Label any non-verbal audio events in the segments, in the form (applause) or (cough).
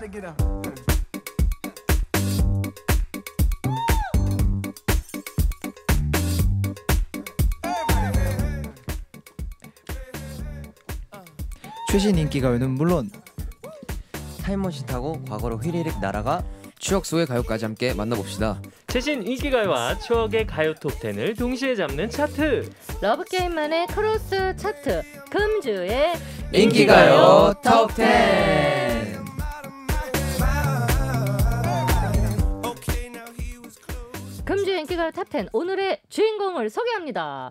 Everybody get up. 최신 인기 가요는 물론 타임머신 타고 과거로 휘리릭 날아가 추억 속의 가요까지 함께 만나봅시다. 최신 인기 가요와 추억의 가요 톱10을 동시에 잡는 차트 러브 게임만의 크로스 차트 금주의 인기 가요 톱 10. 인기가요 탑10 오늘의 주인공을 소개합니다.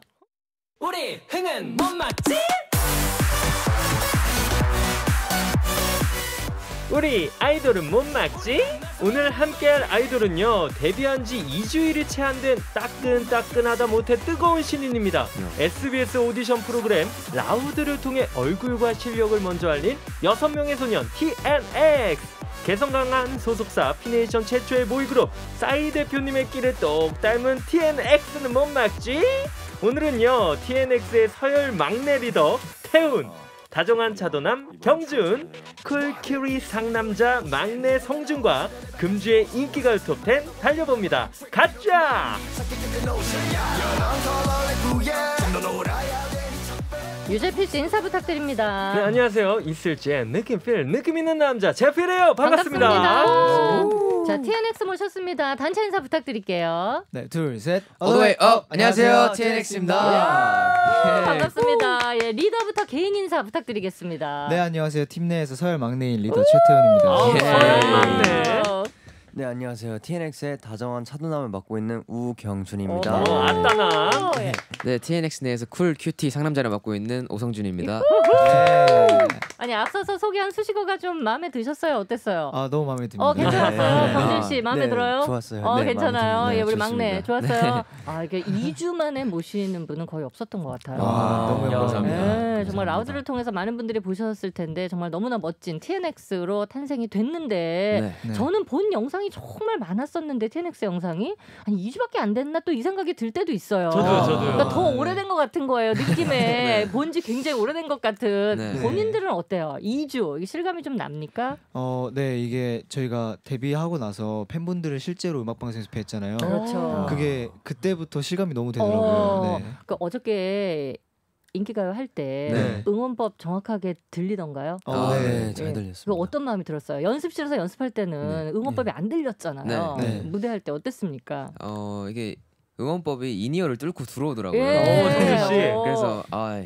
우리 흥은 못 막지? 우리 아이돌은 못 막지? 오늘 함께할 아이돌은요 데뷔한 지 2주일이 채 안 된 따끈따끈하다 못해 뜨거운 신인입니다 SBS 오디션 프로그램 라우드를 통해 얼굴과 실력을 먼저 알린 6명의 소년 TNX 개성 강한 소속사 피네이션 최초의 보이그룹 싸이 대표님의 끼를 똑 닮은 TNX는 못 막지? 오늘은요 TNX의 서열 막내 리더 태훈 다정한 차도남 경준 cool cutie 상남자 막내 성준과 금주의 인기가요 톱10 달려봅니다. 가자 유재필 씨 인사 부탁드립니다. 네 안녕하세요 있을 재 느낄 필 느낌 있는 남자 재필이에요 반갑습니다, 반갑습니다. 자 TNX 모셨습니다. 단체 인사 부탁드릴게요. 네, 둘, 셋. On the way up. 안녕하세요. TNX입니다. 네, 반갑습니다. 예, 리더부터 개인 인사 부탁드리겠습니다. 네, 안녕하세요. 팀 내에서 서열 막내인 리더 최태훈입니다. 아우, 예. 서열 막내. 어, 네 안녕하세요 TNX의 다정한 차도남을 맡고 있는 우경준입니다. 어, 어, 아따나 어, 예. 네, TNX 내에서 cool cutie 상남자를 맡고 있는 오성준입니다. (laughs) 네. 아니 앞서서 소개한 수식어가 좀 마음에 드셨어요? 어땠어요? 아, 너무 마음에 듭니다. 어 괜찮았어요. 네. 경준 씨 마음에 네, 들어요? 좋았어요. 어 네, 괜찮아요. 예 우리. 막내. 좋았어요. (laughs) 아 이게 2주 만에 모시는 분은 거의 없었던 것 같아요. 아, 너무 야, 감사합니다. 네, 정말 감사합니다. 라우드를 통해서 많은 분들이 보셨을 텐데 정말 너무나 멋진 TNX로 탄생이 됐는데 네. 네. 저는 본 영상 이 정말 많았었는데 TNX 영상이 한 2주밖에 안 됐나 또 이 생각이 들 때도 있어요. 저도요 저도요 그러니까 더 아, 네. 오래된 것 같은 거예요. 느낌에 (laughs) 네. 본지 굉장히 오래된 것 같은. 네. 본인들은 어때요? 2주 이게 실감이 좀 납니까? 어, 네, 이게 저희가 데뷔하고 나서 팬분들을 실제로 음악 방송에서 뵀잖아요. 그렇죠. 그게 그때부터 실감이 너무 되더라고요. 어, 네. 그 어저께 인기가요 할때 네. 응원법 정확하게 들리던가요? 어, 아, 네. 네, 잘 네. 들렸습니다. 그 어떤 마음이 들었어요? 연습실에서 연습할 때는 응원법이 안 들렸잖아요. 네. 네. 무대할 때 어땠습니까? 어, 이게 응원법이 in-ear를 뚫고 들어오더라고요. 예. 오. 어. 그래서 아,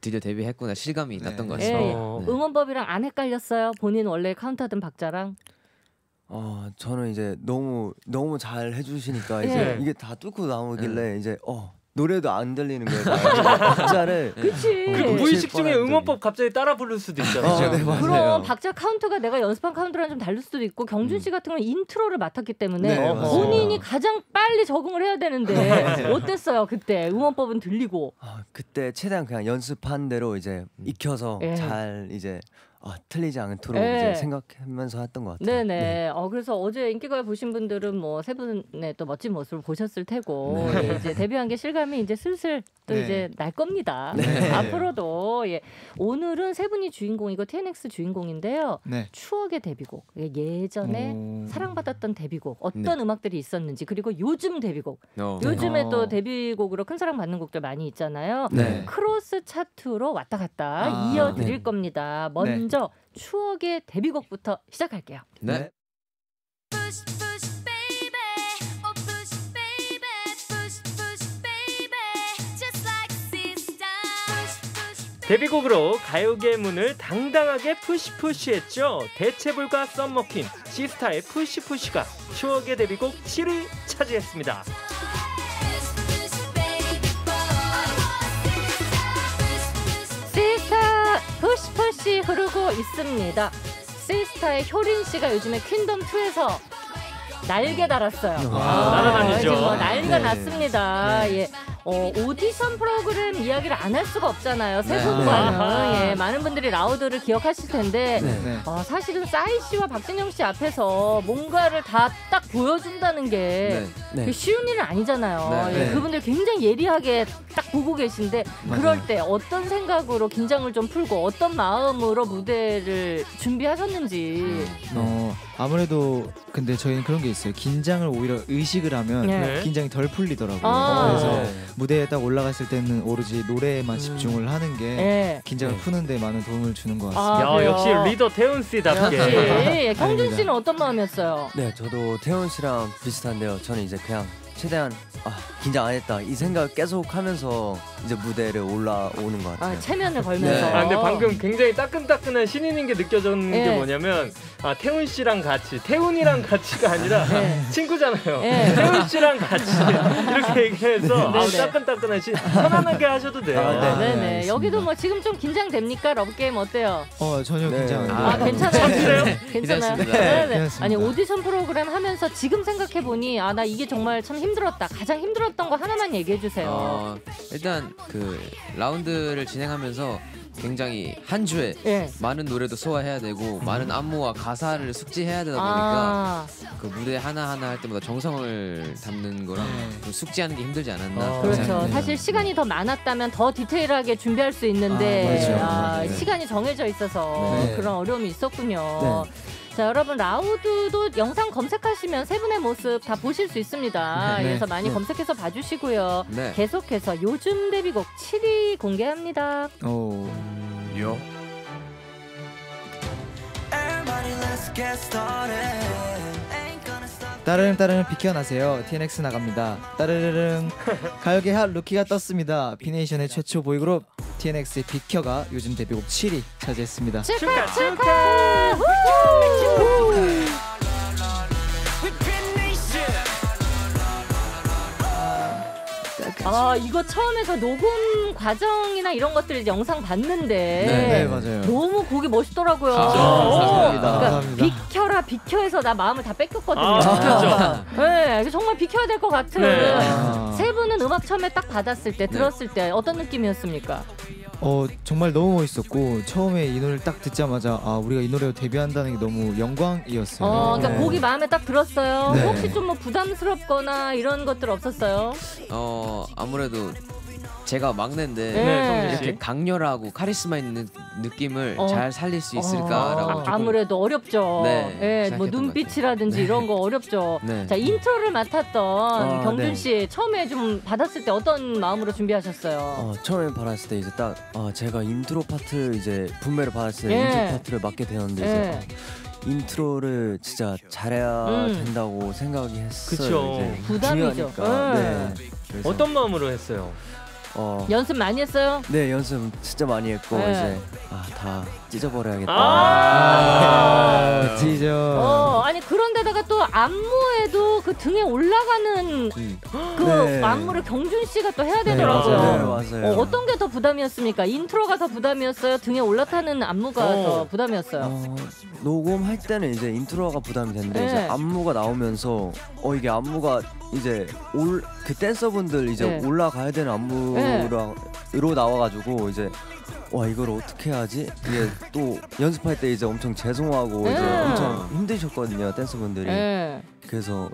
드디어 데뷔했구나 실감이 네. 났던 것 예, 같습니다. 예. 어. 응원법이랑 안 헷갈렸어요? 본인 원래 카운트하던 박자랑? 어 저는 이제 너무 너무 잘 해주시니까 예. 이제 이게 다 뚫고 나오길래 이제 어 노래도 안 들리는 거예요. (laughs) 박자를 그치. 그리고 네. 무의식 중에. 응원법 갑자기 따라 부를 수도 있잖아요 어, 네, 맞아요. 그럼 박자 카운트가 내가 연습한 카운트랑 좀 다를 수도 있고 경준 씨 같은 경우는 intro를 맡았기 때문에 네. 본인이 가장 빨리 적응을 해야 되는데 어땠어요 그때 응원법은 들리고 아, 그때 최대한 그냥 연습한 대로 이제 익혀서 예. 잘 이제 아, 틀리지 않도록 예. 이제 생각하면서 했던 것 같아요. 네네. 어 그래서 어제 인기가요 보신 분들은 뭐 세 분의 또 멋진 모습을 보셨을 테고 네. 예, 이제 데뷔한 게 실감이 이제 슬슬 또 네. 이제 날 겁니다. 네. 앞으로도 예 오늘은 세 분이 주인공이고 TNX 주인공인데요. 네. 추억의 데뷔곡 예, 예전에 오. 사랑받았던 데뷔곡 어떤 네. 음악들이 있었는지 그리고 요즘 데뷔곡 어. 요즘에 어. 또 데뷔곡으로 큰 사랑 받는 곡들 많이 있잖아요. 네. 크로스 차트로 왔다 갔다 아, 이어드릴 네. 겁니다. 먼저 추억의 데뷔곡부터 시작할게요. 네. 데뷔곡으로 가요계 문을 당당하게 푸시푸시했죠. 대체불가 썸머킨 시스타의 푸시푸시가 추억의 데뷔곡 7위 차지했습니다. Push Push 흐르고 있습니다. 시스타의 효린 씨가 요즘에 퀸덤 2에서 날개 달았어요. 아, 날아다니죠. 지금 뭐 난리가 네. 났습니다. 예. 어, 오디션 프로그램 이야기를 안 할 수가 없잖아요. 세 네. 분과는 아하. 예, 많은 분들이 라우드를 기억하실 텐데 네. 네. 어, 사실은 싸이 씨와 박진영 씨 앞에서 뭔가를 다 딱 보여준다는 게 쉬운 일은 아니잖아요. 네. 예, 네. 그분들 굉장히 예리하게 딱 보고 계신데 맞아요. 그럴 때 어떤 생각으로 긴장을 좀 풀고 어떤 마음으로 무대를 준비하셨는지. 어 아무래도 근데 저희는 그런 게 있어요. 긴장을 오히려 의식을 하면 네. 네. 긴장이 덜 풀리더라고요. 아. 그래서 네. 무대에 딱 올라갔을 때는 오로지 노래만 집중을 하는 게 예. 긴장을 네. 푸는데 많은 도움을 주는 것 같습니다. 아, 야? 역시 리더 태훈 씨답게. 역시 (laughs) 예, 경준. 씨는 어떤 마음이었어요? 네, 저도 태훈 씨랑 비슷한데요. 저는 이제 그냥 최대한 아, 긴장 안 했다 이 생각 계속 하면서 이제 무대를 올라오는 것 같아요. 아, 최면을 (laughs) 걸면서. 네. 아 근데 방금 굉장히 따끈따끈한 신인인 게 느껴졌는 게 네. 뭐냐면 아 태훈 씨랑 같이 태훈이랑 같이가 아니라 (laughs) 네. 친구잖아요. 네. (laughs) 태훈 씨랑 같이 이렇게 얘기해서 네, 아, 네. 따끈따끈한 신 편안하게 하셔도 돼요. 아, 네. 네네. 여기도 뭐 지금 좀 긴장됩니까? 러브게임 어때요? 어 전혀 네. 긴장 안 돼요. 아, 아, 괜찮아요. 괜찮아요. 괜찮습니다. 네네. 괜찮습니다. 아니 오디션 프로그램 하면서 지금 생각해 보니 아 나 이게 정말 참 힘 들었다. 가장 힘들었던 거 하나만 얘기해 주세요. 어, 일단 그 라운드를 진행하면서 굉장히 한 주에 예. 많은 노래도 소화해야 되고 많은 안무와 가사를 숙지해야 되다 보니까 아, 그 무대 하나 하나 할 때마다 정성을 담는 거랑 네. 좀 숙지하는 게 힘들지 않았나 어, 그렇죠. 생각합니다. 사실 시간이 더 많았다면 더 디테일하게 준비할 수 있는데 아, 맞아요. 아, 네. 시간이 정해져 있어서 네. 그런 어려움이 있었군요. 자 여러분 라우드도 영상 검색하시면 세 분의 모습 다 보실 수 있습니다. 네. 그래서 많이 네. 검색해서 봐주시고요. 네. 계속해서 요즘 데뷔곡 7위 공개합니다. 오. 요. 따르릉 따르릉 비켜나세요. TNX 나갑니다. 따르르릉 가요계 핫 루키가 떴습니다. 피네이션의 최초 보이그룹 TNX의 비켜가 요즘 데뷔곡 7위 차지했습니다. 축하 축하! 우후! 아 이거 처음에 그 녹음 과정이나 이런 것들 영상 봤는데 네, 맞아요. 너무 곡이 멋있더라고요. 아, 오, 감사합니다. 그러니까 감사합니다. 비켜라 비켜해서 나 마음을 다 뺏겼거든요. 아 진짜. 네, 정말 비켜야 될 것 같은. 네. 아. 세 분은 음악 처음에 딱 받았을 때 들었을 때 어떤 느낌이었습니까? 어 정말 너무 멋있었고 처음에 이 노래를 딱 듣자마자 아 우리가 이 노래로 데뷔한다는 게 너무 영광이었어요. 어, 그러니까 네. 곡이 마음에 딱 들었어요. 네. 혹시 좀 뭐 부담스럽거나 이런 것들 없었어요? 어 아무래도 제가 막내인데 네, 성진 씨. 이렇게 강렬하고 카리스마 있는 느낌을 어. 잘 살릴 수 있을까라고 어, 조금 아무래도 어렵죠. 네, 예, 뭐것 눈빛이라든지 이런 거 어렵죠. 네. 자 intro를 맡았던 어, 경준 네. 씨 처음에 좀 받았을 때 어떤 마음으로 준비하셨어요? 어, 처음에 받았을 때 이제 딱 어, 제가 인트로 파트 이제 분배를 받았을 때 예. 인트로 파트를 맡게 되었는데 이제 예. intro를 진짜 잘해야 음. 된다고 생각이 했어요. 그쵸. 이제 부담이죠. 중요하니까. 예. 네. 그래서, 어떤 마음으로 했어요? 어, 연습 많이 했어요? 네 연습 진짜 많이 했고 네. 이제 아, 다 찢어버려야겠다. 아. (laughs) 아, 찢죠. 어, 아니 그런 데다가 또 안무에도 그 등에 올라가는 음. 그 네. 안무를 경준 씨가 또 해야 네, 되더라고요. 네, 맞아요. 맞아요. 어, 떤 게 더 부담이었습니까? intro가 더 부담이었어요? 등에 올라타는 안무가 어. 더 부담이었어요? 어, 녹음할 때는 이제 intro가 부담이 되는데 네. 이제 안무가 나오면서 어 이게 안무가 이제 올 그 댄서분들 이제 네. 올라가야 되는 안무로 으로 나와가지고 이제 와 이걸 어떻게 하지? 이게 또 연습할 때 이제 엄청 죄송하고 이제 네. 엄청 힘드셨거든요 댄서분들이 네. 그래서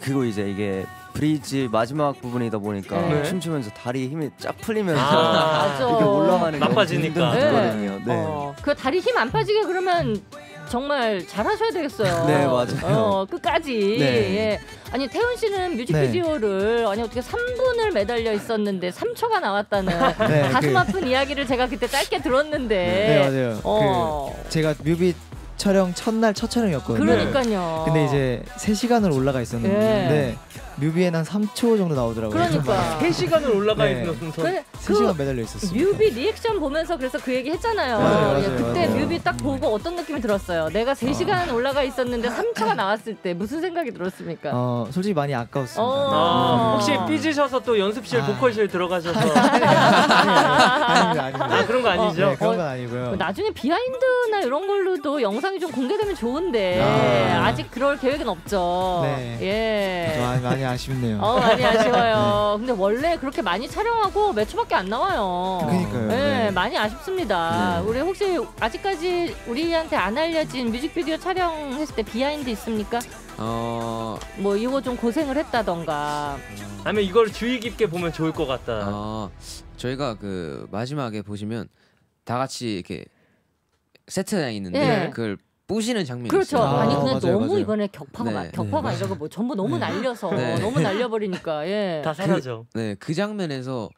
그거 이제 이게 브리지 마지막 부분이다 보니까 네. 춤추면서 다리 힘이 쫙 풀리면서 아. (laughs) 이렇게 올라가는 게 나빠지니까. 힘들거든요. 네. 어, 그 다리 힘 안 빠지게 그러면 정말 잘하셔야 되겠어요. 네, 맞아요. 어, 끝까지. 네. 예. 아니 태훈 씨는 뮤직비디오를 아니 어떻게 3분을 매달려 있었는데 3초가 나왔다는 (laughs) 네, 가슴 그- 아픈 이야기를 제가 그때 짧게 들었는데. 네 맞아요. 어. 그 제가 뮤비 촬영 첫날 첫 촬영이었거든요. 그러니까요. 근데 이제 3시간을 올라가 있었는데 네. 뮤비에는 한 3초 정도 나오더라고요. 그러니까. 3시간을 올라가 네. 있는 순서. 그, 3시간 매달려 있었어요. 뮤비 리액션 보면서 그래서 그 얘기 했잖아요. 맞아요, 예, 맞아요, 그때 맞아요. 뮤비 딱 보고 어떤 느낌이 들었어요? 내가 3시간 올라가 있었는데 3초가 나왔을 때 무슨 생각이 들었습니까? 어 솔직히 많이 아까웠습니다. 어. 아, 혹시 삐지셔서 또 연습실 아. 보컬실 들어가셔서 아닙니다, 아닙니다. 아 그런 거 아니죠? 네, 그런 건 아니고요. 나중에 비하인드나 이런 걸로도 영상이 좀 공개되면 좋은데 아. 아. 직 그럴 계획은 없죠. 네. 예. 많이 많이 많이 아쉽네요. 어 많이 아쉬워요. (laughs) 근데 원래 그렇게 많이 촬영하고 몇 초밖에 안 나와요. 그러니까요. 네, 네. 많이 아쉽습니다. 네. 우리 혹시 아직까지 우리한테 안 알려진 뮤직비디오 촬영했을 때 비하인드 있습니까? 어, 뭐 이거 좀 고생을 했다던가. 아니면 이걸 주의 깊게 보면 좋을 것 같다. 어, 저희가 그 마지막에 보시면 다 같이 이렇게 세트장 있는데 네. 그걸 부시는 장면이 그렇죠. 있어요. 아, 아니 근데 맞아요, 너무 맞아요. 이번에 격파가 네. 많- 격파가 네, 아니라 뭐 전부 너무 날려서 네. 너무 날려버리니까 예. 다 사라져. 네, 그 장면에서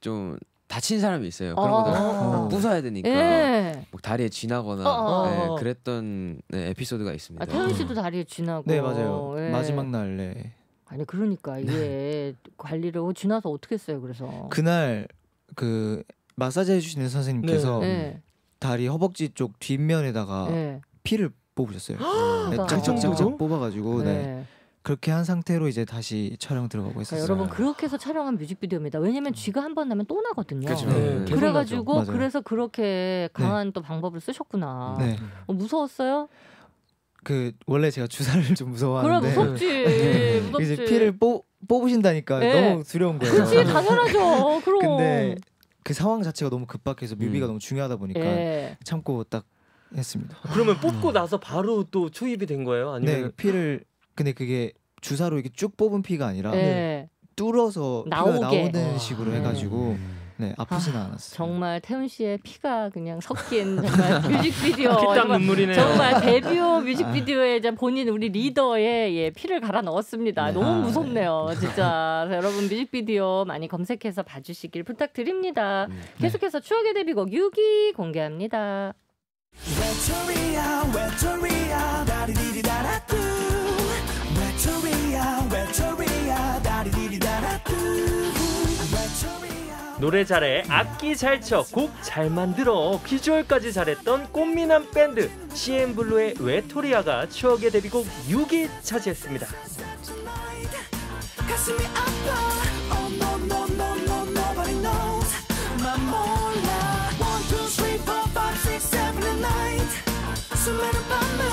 좀 다친 사람이 있어요. 어. 그런 거다 어. 부숴야 되니까 예. 뭐 다리에 쥐나거나 어, 어. 네, 그랬던 네, 에피소드가 있습니다. 아, 태연 씨도 다리에 쥐나고. 네 맞아요. 예. 마지막 날 네. 아니 그러니까 이게 관리를 어, 쥐나서 어떻게 했어요? 그래서. 그날 그 마사지 해주시는 선생님께서 네. 다리 허벅지 쪽 뒷면에다가 네. 피를 뽑으셨어요. 네, 아, 짝짝짝짝 정도로? 뽑아가지고 네. 네. 그렇게 한 상태로 이제 다시 촬영 들어가고 그러니까 있었어요. 여러분 그렇게 해서 촬영한 뮤직비디오입니다. 왜냐면 쥐가 한 번 나면 또 나거든요. 네, 네. 그래가지고. 맞아요. 그래서 그렇게 강한 또 방법을 쓰셨구나. 네, 어, 무서웠어요? 그 원래 제가 주사를 좀 그래 무서워하는데 무섭지. (laughs) 네. 무섭지. 이제 피를 뽑 뽑으신다니까 네. 너무 두려운 거예요. 그렇지 당연하죠. (laughs) 그럼. 근데 그 상황 자체가 너무 급박해서 뮤비가 음. 너무 중요하다 보니까 예. 참고 딱 했습니다. 그러면 뽑고 나서 바로 또 초입이 된 거예요? 네, 아니면 피를 근데 그게 주사로 이렇게 쭉 뽑은 피가 아니라 예. 뚫어서 나오게. 피가 나오는 와. 식으로 네. 해가지고 네 아프진 아, 않았어요. 정말 태훈 씨의 피가 그냥 섞인 정말 (laughs) 뮤직비디오 피땀 정말, 눈물이네요. 정말 데뷔 뮤직비디오에 이제 본인 우리 리더의 예, 피를 갈아 넣었습니다. 네. 너무 아, 무섭네요, 진짜. (laughs) 그래서 여러분 뮤직비디오 많이 검색해서 봐주시길 부탁드립니다. 네. 계속해서 추억의 데뷔곡 6위 공개합니다. 외톨이야 외톨이야 다리디리다라뚜. 외톨이야 외톨이야 다리디리다라뚜. 노래 잘해, 악기 잘 쳐, 곡 잘 만들어, 비주얼까지 잘했던 꽃미남 밴드 CN블루의 외토리아가 추억의 데뷔곡 6위 차지했습니다. 수많은 밤을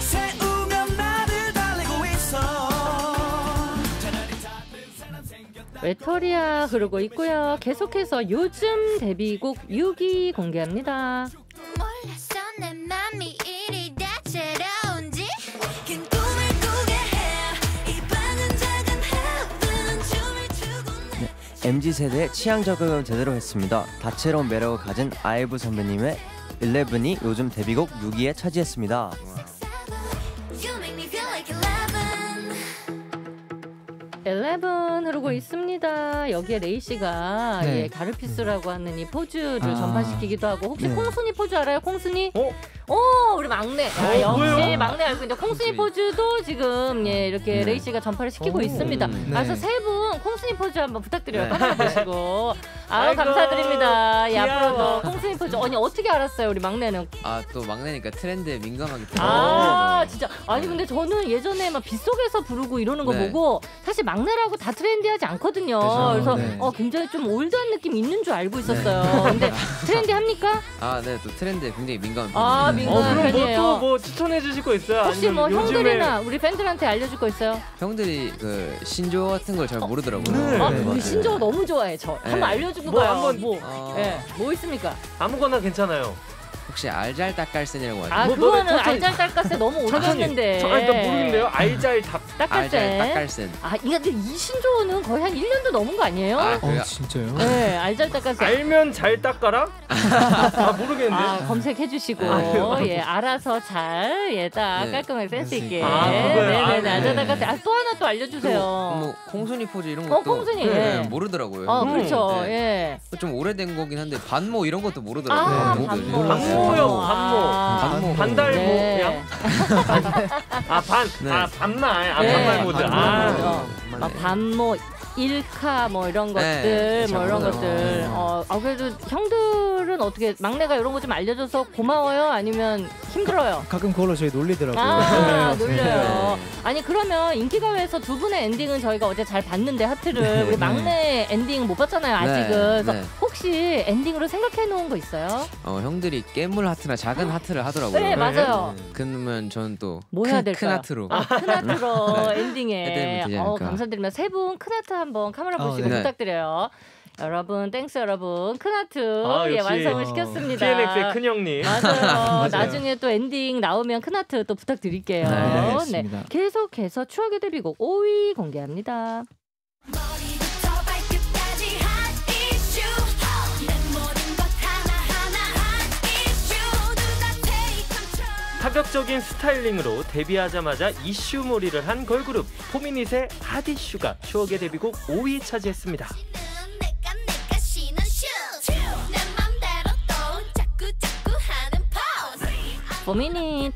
새우며 나를 달래고 있어 외터리아 흐르고 있고요. 계속해서 요즘 데뷔곡 6위 공개합니다. 몰랐어 내 맘이 이리 다채로운지 긴 꿈을 꾸게 해이 방은 작은 heaven 춤을 추고 내 MZ 세대 취향 적응을 제대로 했습니다. 다채로운 매력을 가진 아이브 선배님의 11이 요즘 데뷔곡 6위에 차지했습니다. You make me feel like eleven 11 흐르고 있습니다. 여기에 레이 씨가 네. 예, 갸루피스라고 하는 이 포즈를 아. 전파시키기도 하고 혹시 네. 콩순이 포즈 알아요? 콩순이? 어? 오 우리 막내. 아, 어, 역시 뭐예요? 막내 알고 있는데 콩순이 포즈도 지금 예 이렇게 네. 레이 씨가 전파를 시키고 오. 있습니다. 음. 그래서 네. 세분 콩순이 포즈 한번 부탁드려요. 네. 카메라 보시고. (laughs) 아 아이고, 감사드립니다. 예, 앞으로도. 콩순이 포즈. 아니 어떻게 알았어요 우리 막내는? 아 또 막내니까 트렌드에 민감하기 때문에 아 진짜 아니 근데 저는 예전에 막 빗속에서 부르고 이러는 거 네. 보고 사실 막내라고 다 트렌디하지 않거든요. 그죠, 그래서 네. 어 굉장히 좀 올드한 느낌 있는 줄 알고 있었어요. 근데 (laughs) 트렌디 합니까? 아, 네, 또 트렌드에 굉장히 민감한 아 어, 그럼 뭐 편이에요. 또 뭐 추천해 주실 거 있어요? 혹시 뭐 아니면 요즘에- 형들이나 우리 팬들한테 알려줄 거 있어요? 형들이 그 신조 같은 걸 잘 모르더라고요. 네. 아 네, 우리. 신조어 너무 좋아해 저. 한번 알려주고 뭐 가요. 한번- 뭐, 어, 예, 뭐 있습니까? 아무거나 괜찮아요. 혹시 알잘딱깔센이라고 하죠? 아 뭐, 그거는 뭐, 천천히. 알잘딸까세 너무 오래됐는데. 저, 나 모르겠는데요. 알잘 답. 딸까세. 알잘딱깔센. 아 이게 이 신조어는 거의 한 1년도 넘은 거 아니에요? 아, 어? 진짜요? 네, 알잘딸까세. 알면 잘 닦아라? (laughs) 아 모르겠는데. 아, 검색해 주시고 아, 예 알아서 잘예딱 네. 깔끔하게 센스 있게 아, 그거요? 아, 네네네 네. 알자다가 아또 하나 또 알려주세요. 뭐 콩순이 포즈 이런 어, 것도 콩순이, 네, 예. 모르더라고요. 어 음, 그렇죠 네. 예. 좀 오래된 거긴 한데 반모 이런 것도 모르더라고요. 아 네, 반모. 반모요, 반모. 아, 반모. 반달 모 네. 그냥 (laughs) 아 반. 네. 아 반말. 아 네, 반말 모드. 반모 아. 막 반모 일카 뭐 이런 네, 것들 뭐 이런 잘 것들 몰라요. 어 아, 그래도 형들은 어떻게 막내가 이런 거 좀 알려줘서 고마워요 아니면 힘들어요 가 끔 그걸로 저희 놀리더라고요. 아 (laughs) 네. 놀려요 아니 그러면 인기가요에서 두 분의 엔딩은 저희가 어제 잘 봤는데 하트를 우리 막내 엔딩 못 봤잖아요 아직은 네, 그래서 네. 혹시 엔딩으로 생각해 놓은 거 있어요? 어, 형들이 깨물 하트나 작은 하트를 하더라고요. 네 맞아요 그러면 저는 또뭐 큰, 해야 큰 될까요? 하트로. 아, 큰 하트로 (laughs) 네. 엔딩에 어, 않을 까. 감사드립니다. 세분 큰 하트 한번 카메라 아, 보시고 네. 부탁드려요. 여러분 Thanks 여러분 큰 하트 아, 예. 완성을 어, 시켰습니다. TNX의 큰 형님. (laughs) 맞아요. 나중에 또 엔딩 나오면 큰 하트 또 부탁드릴게요. 네, 알겠습니다. 계속해서 추억의 데뷔곡 5위 공개합니다. 파격적인 스타일링으로 데뷔하자마자 이슈몰이를 한 걸그룹 포미닛의 Hot Issue가 추억의 데뷔곡 5위 차지했습니다. 포미닛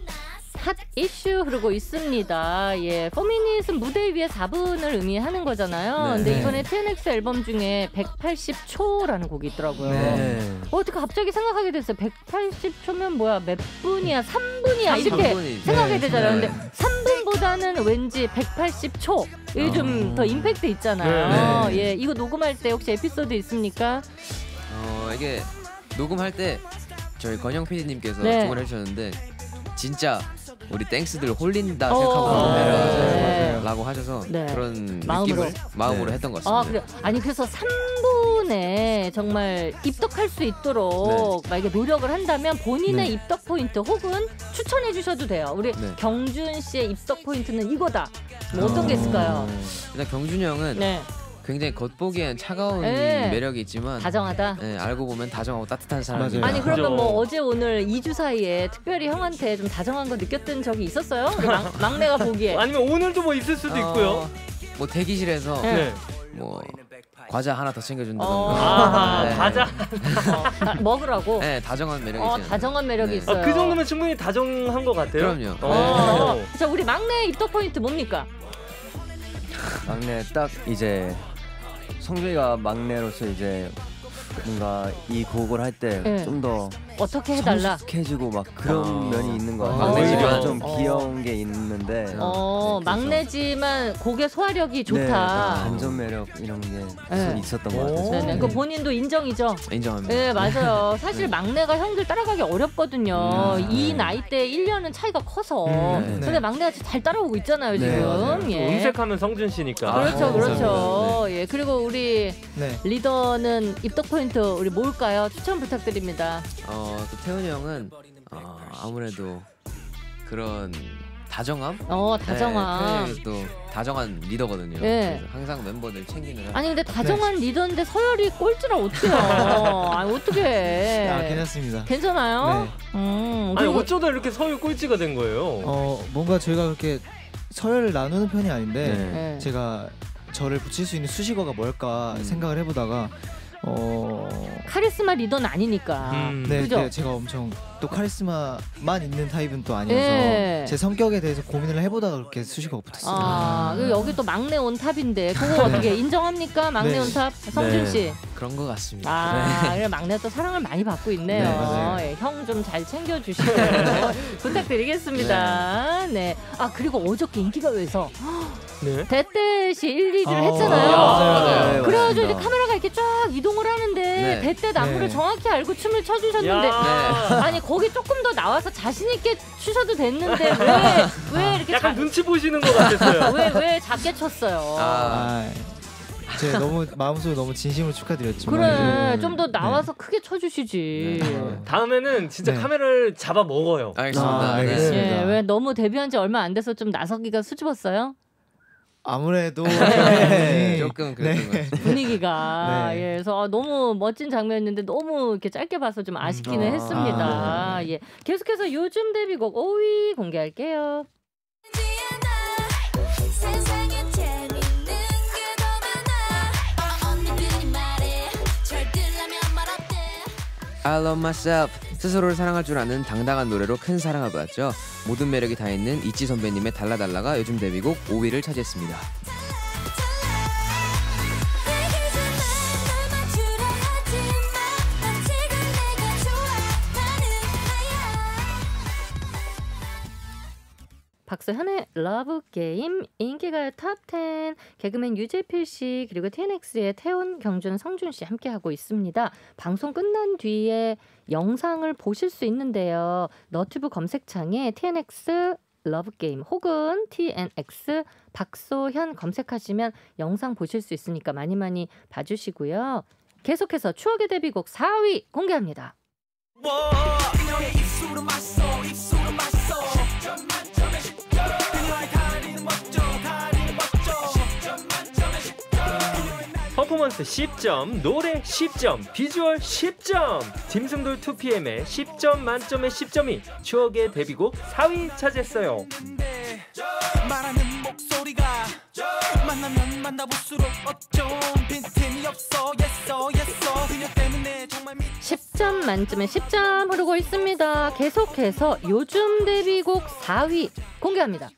Hot Issue 흐르고 있습니다. 예, 포미닛은 무대 위에 4분을 의미하는 거잖아요. 네. 근데 네. 이번에 TNX 앨범 중에 180초라는 곡이 있더라고요. 네. 어, 어떻게 갑자기 생각하게 됐어요? 180초면 뭐야? 몇 분이야? 3분이야? 이렇게 3분이 생각하게 네, 되잖아요. 네. 근데 3분보다는 왠지 180초 이게 좀더 임팩트 있잖아요. 네. 예, 이거 녹음할 때 혹시 에피소드 있습니까? 어, 이게 녹음할 때 저희 건영 PD님께서 네. 조언을 해주셨는데 진짜 우리 땡스들 홀린다 어, 생각하고 네, 녹음해라라고 하셔서 네. 그런 마음으로. 느낌을 마음으로 네. 했던 것 아, 같습니다. 그래. 아니 그래서 3분에 정말 입덕할 수 있도록 만약에 노력을 한다면 본인의 네. 입덕 포인트 혹은 추천해 주셔도 돼요. 우리 네. 경준 씨의 입덕 포인트는 이거다. 뭐 어떤 게 있을까요? 일단 경준이 형은 네. 굉장히 겉보기엔 차가운 네. 매력이 있지만 다정하다. 네, 알고 보면 다정하고 따뜻한 사람이에요. 맞아요. 아니 그러면. 뭐 어제 오늘 2주 사이에 특별히 형한테 좀 다정한 거 느꼈던 적이 있었어요? 우리 막, (laughs) 막내가 보기에. 아니면 오늘도 뭐 있을 수도 있고요. 어, 뭐 대기실에서 네. 네. 뭐 과자 하나 더 챙겨준다던가. 어. 아, 네. 과자. 어, 다- 먹으라고. 네, 다정한 매력이 어, 있잖아요. 다정한 매력이 네. 있어요. 아, 그 정도면 충분히 다정한 것 같아요. 그럼요. 어, 어. 자 우리 막내 입덕 포인트 뭡니까? 막내 딱 이제 성준이가 막내로서 이제 뭔가 이 곡을 할때 네. 좀더 어떻게 해달라? 성숙해지고 막 그런 어. 면이 있는 것 어, 같아요. 막내지만. 오히려 좀 어. 귀여운 게 있는데 어 네, 그래서 막내지만 곡의 소화력이 네, 좋다. 반전 매력 이런 게 네. 있었던 것 오. 같아요. 네네. 저는. 그 본인도 인정이죠. 인정합니다. 네 맞아요. (laughs) 사실 막내가 형들 따라가기 어렵거든요. 음, 이 네. 나이 때 1년은 차이가 커서. 음, 네. 근데 막내가 잘 따라오고 있잖아요 네, 지금. 맞아요. 예. 음색하면 성준 씨니까. 그렇죠 아, 그렇죠. 예 그리고 우리 네. 리더는 입덕 포인트 우리 뭘까요? 추천 부탁드립니다. 어, 또 태훈이 형은 어, 아무래도 그런 다정함? 어 다정함. 네, 태훈이 또 다정한 리더거든요. 네. 그래서 항상 멤버들 챙기는. 아니 근데 다정한 리더인데 서열이 꼴찌라 어떡해요? (laughs) 아니 어떡해? 아 괜찮습니다. 괜찮아요? 네. 음, 아니 그리고 어쩌다 이렇게 서울 꼴찌가 된 거예요? 어 뭔가 저희가 그렇게 서열을 나누는 편이 아닌데 네. 네. 제가 저를 붙일 수 있는 수식어가 뭘까 음. 생각을 해보다가 어 카리스마 리더는 아니니까. 음. 네, 그죠? 네, 제가 엄청 또 카리스마만 있는 타입은 또 아니어서 예. 제 성격에 대해서 고민을 해보다가 그렇게 수식어가 붙었어요. 아, 그리고 여기 또 막내 온탑인데 그거 어떻게 인정합니까? 막내 네. 온탑 성준 네. 씨. 그런 것 같습니다. 아, 그래 막내 또 사랑을 많이 받고 있네요. 네. 예, 형좀 잘 챙겨 주시고 (laughs) 부탁드리겠습니다. 네. 아 그리고 어저께 인기가요에서 네. 대떼시 1, 2를 아, 했잖아요. 맞아요. 네, 그래가지고 이제 맞습니다. 카메라가 이렇게 쫙 이동을 하는데 네. 대떼 나무를 네. 정확히 알고 춤을 춰주셨는데 야. 아니 거기 조금 더 나와서 자신 있게 추셔도 됐는데 (laughs) 왜왜 이렇게 약간 자, 눈치 보시는 것 같았어요. (laughs) 왜, 왜 작게 쳤어요? 아, 아, 제가 너무 마음속으로 너무 진심으로 축하드렸지만 그래 이제 좀더 나와서 크게 쳐주시지. 네. 다음에는 진짜 네. 카메라를 잡아 먹어요. 알겠습니다. 아, 네. 알겠습니다. 예, 왜 너무 데뷔한 지 얼마 안 돼서 좀 나서기가 수줍었어요? 아무래도 네. 조금 그랬던 것 같아요. 분위기가 네. 예, 그래서 아, 너무 멋진 장면이었는데 너무 이렇게 짧게 봐서 좀 아쉽기는 아, 했습니다. 예, 계속해서 요즘 데뷔곡 5위 공개할게요. I love myself. 스스로를 사랑할 줄 아는 당당한 노래로 큰 사랑을 받았죠. 모든 매력이 다 있는 있지 선배님의 달라달라가 요즘 데뷔곡 5위를 차지했습니다. 박소현의 러브 게임, 인기가요 탑10, 개그맨 유재필 씨 그리고 TNX의 태훈, 경준, 성준 씨 함께 하고 있습니다. 방송 끝난 뒤에 영상을 보실 수 있는데요. 너튜브 검색창에 TNX 러브 게임 혹은 TNX 박소현 검색하시면 영상 보실 수 있으니까 많이 많이 봐주시고요. 계속해서 추억의 데뷔곡 4위 공개합니다. 그 퍼포먼스 10점, 노래 10점, 비주얼 10점. 짐승돌 2PM의 10점 만점의 10점이 추억의 데뷔곡 4위 차지했어요. 말하는 목소리가 만나면 만나볼수록 어쩜 빈틈이 없어 예써 예써 그녀 때문에 정말 미 10점 만점에 10점 흐르고 있습니다. 계속해서 요즘 데뷔곡 4위 공개합니다.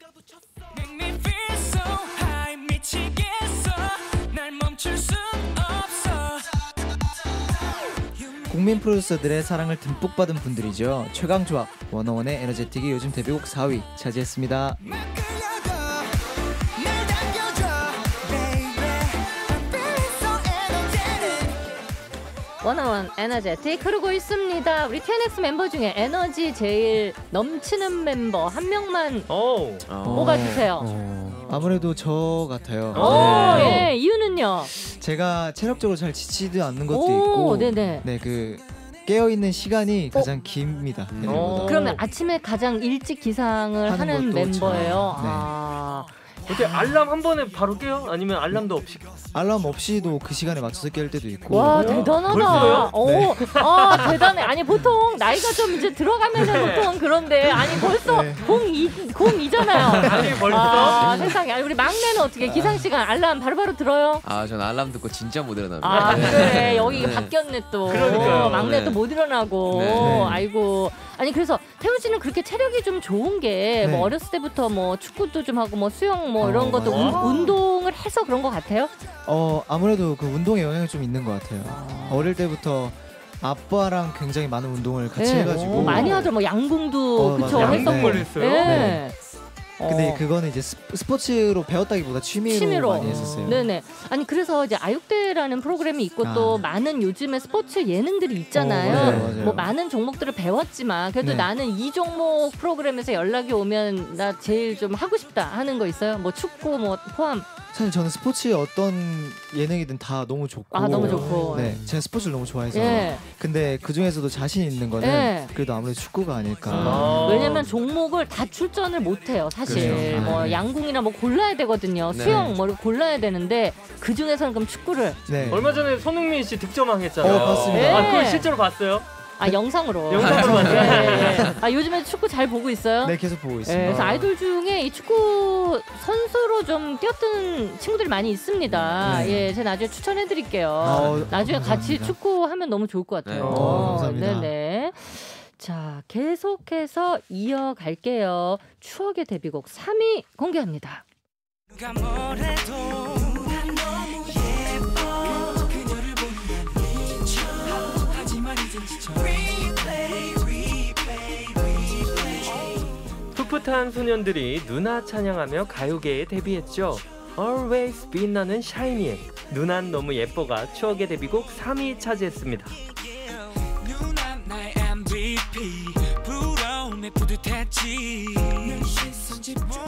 국민 프로듀서들의 사랑을 듬뿍 받은 분들이죠. 최강조합 원어원의 에너제틱이 요즘 데뷔곡 4위 차지했습니다. 원어원 에너제틱 흐르고 있습니다. 우리 TNX 멤버 중에 에너지 제일 넘치는 멤버 한 명만 오, 뽑아주세요. 어. 아무래도 저 같아요. 오, 네. 예, 이유는요? 제가 체력적으로 잘 지치지 않는 것도 오, 있고, 네네. 네, 그 깨어 있는 시간이 가장 깁니다. 음. 어. 그러면 아침에 가장 일찍 기상을 하는 하는 것도 멤버예요. 저. 네. 아, 어떻게 알람 한 번에 바로 깨요? 아니면 알람도 없이? 알람 없이도 그 시간에 맞춰서 깰 때도 있고. 와 어? 대단하다. 벌써요? 오, 네. 아 대단해. 아니 보통 나이가 좀 이제 들어가면은 네. 보통 그런데 아니 벌써 네. 공이 공이잖아요. 아니 벌써? 아 세상에. 아니 우리 막내는 어떻게 기상 시간 알람 바로바로 들어요? 아, 전 알람 듣고 진짜 못 일어납니다. 아 네. 그래 여기 네. 바뀌었네 또 그러니까요. 막내 네. 또못 일어나고 네. 아이고 아니 그래서 태훈 씨는 그렇게 체력이 좀 좋은 게뭐 네. 어렸을 때부터 뭐 축구도 좀 하고 뭐 수영 뭐 이런 어, 것도 운, 맞아요. 운동을 해서 그런 것 같아요. 어 아무래도 그 운동에 영향이 좀 있는 것 같아요. 아. 어릴 때부터 아빠랑 굉장히 많은 운동을 같이 네. 해가지고 어, 많이 하더라고 뭐 양궁도 어, 그쵸 맞아요. 했었고 양궁을 했어요? 네. 근데 어. 그거는 이제 스- 스포츠로 배웠다기보다 취미로, 취미로. 많이 했었어요. 네네. 아니 그래서 이제 아육대라는 프로그램이 있고 아. 또 많은 요즘에 스포츠 예능들이 있잖아요. 어, 맞아요, 맞아요. 뭐 많은 종목들을 배웠지만 그래도 네. 나는 이 종목 프로그램에서 연락이 오면 나 제일 좀 하고 싶다 하는 거 있어요? 뭐 축구 뭐 포함. 사실 저는 스포츠 어떤 예능이든 다 너무 좋고 아 너무 좋고. 네, 제가 스포츠를 너무 좋아해서 예. 근데 그 중에서도 자신 있는 거는 예. 그래도 아무래도 축구가 아닐까. 아. 왜냐면 종목을 다 출전을 못 해요. 사실 그렇죠. 뭐 아, 네. 양궁이나 뭐 골라야 되거든요. 네. 수영 뭐 골라야 되는데 그 중에서는 그럼 축구를 네. 얼마 전에 손흥민 씨 득점왕 했잖아요. 어, 봤습니다. 아, 네. 그걸 실제로 봤어요? 아 영상으로. (laughs) 영상으로 예, 봤어요? 예. 아 요즘에 축구 잘 보고 있어요? 네, 계속 보고 예, 있습니다. 그래서 아이돌 중에 이 축구 선수로 좀 뛰었던 친구들이 많이 있습니다. 네. 예, 제가 나중에 추천해드릴게요. 어, 나중에 같이 감사합니다. 축구 하면 너무 좋을 것 같아요. 네. 어, 감사합니다. 네네. 자, 계속해서 이어갈게요. 추억의 데뷔곡 3위 공개합니다. 풋풋한 소년들이 누나 찬양하며 가요계에 데뷔했죠. Always 빛나는 샤이니의 누난 너무 예뻐가 추억의 데뷔곡 3위 차지했습니다. 부러움에 뿌듯했지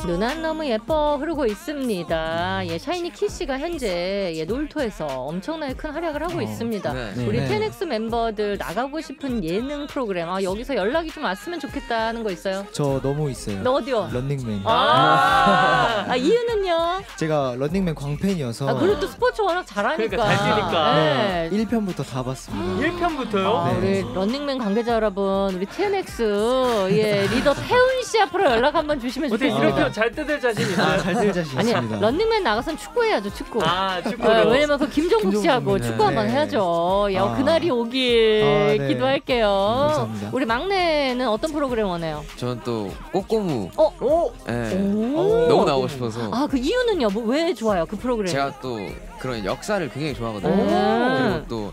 누난 너무 예뻐 흐르고 있습니다. 예, 샤이니 키 씨가 현재 예, 놀토에서 엄청나게 큰 활약을 하고 어, 있습니다. 네. 네. 우리 네. 테넥스 멤버들 나가고 싶은 예능 프로그램 아 여기서 연락이 좀 왔으면 좋겠다 하는 거 있어요? 저 너무 있어요. 너 어디요? 런닝맨. 아, (laughs) 아 이유는요? 제가 런닝맨 광팬이어서 아 그리고 또 스포츠 워낙 잘하니까. 그러니까 잘 뛰니까. 네. 1편부터 다 봤습니다. 1편부터요? 아, 네. 우리 런닝맨 관계자 여러분, 우리 TNX 예 리더 태훈 씨 앞으로 연락 한번 주시면 좋겠습니다. 이렇게 잘 뜯을 자신 아, 있어요? 잘들 자신 아니 있습니다. 런닝맨 나가선 축구해야죠 축구. 아, 어, 축구로. 왜냐면 그 김종국 김종국 씨하고 축구 한번 네. 해야죠. 야, 아. 그날이 오길 아, 네. 기도할게요. 감사합니다. 우리 막내는 어떤 프로그램 원해요? 저는 또 꼬꼬무. 오! 예. 오. 너무 나오고 싶어서. 아, 그 이유는요? 뭐, 왜 좋아요? 그 프로그램? 제가 또 그런 역사를 굉장히 좋아하거든요. 음. 그리고 또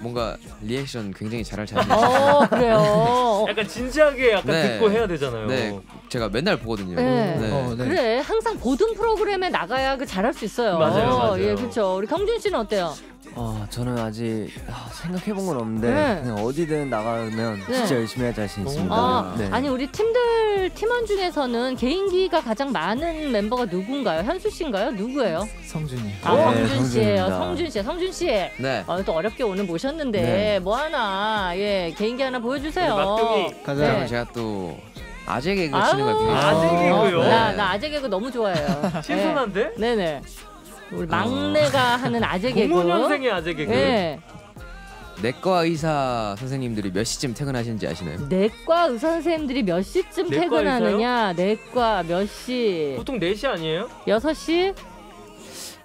뭔가 리액션 굉장히 잘할 (laughs) 자신 있어요. 어 그래요. (laughs) 약간 진지하게 약간 네. 듣고 해야 되잖아요. 네, 제가 맨날 보거든요. 네. 어, 네. 그래 항상 보던 프로그램에 나가야 그 잘할 수 있어요. 맞아요, 맞아요. 예, 그렇죠. 우리 경준 씨는 어때요? 어, 저는 아직 아, 생각해 본 건 없는데 네. 그냥 어디든 나가면 네. 진짜 열심히 할 자신 있습니다. 아, 네. 아니 우리 팀들 팀원 중에서는 개인기가 가장 많은 멤버가 누군가요? 현수 씨인가요? 누구예요? 성준이. 아, 네, 성준 씨예요. 성준 씨, 성준 씨. 네. 아, 또 어렵게 오늘 모셨는데 네. 뭐 하나 예 개인기 하나 보여주세요. 막둥이. 가자. 네. 그러면 제가 또 아재 개그 치는 배우고 아재. 개그요? 나, 나 아재 개그 너무 좋아해요. (laughs) 신선한데? 네. 네네. 우리 막내가 하는 아재 개그. 05년생의 아재 개그. 네. 내과 의사 선생님들이 몇 시쯤 퇴근하시는지 아시나요? 내과 의사 선생님들이 몇 시쯤 내과 퇴근하느냐? 내과 몇 시? 보통 4시 아니에요? 6시?